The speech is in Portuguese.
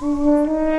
Música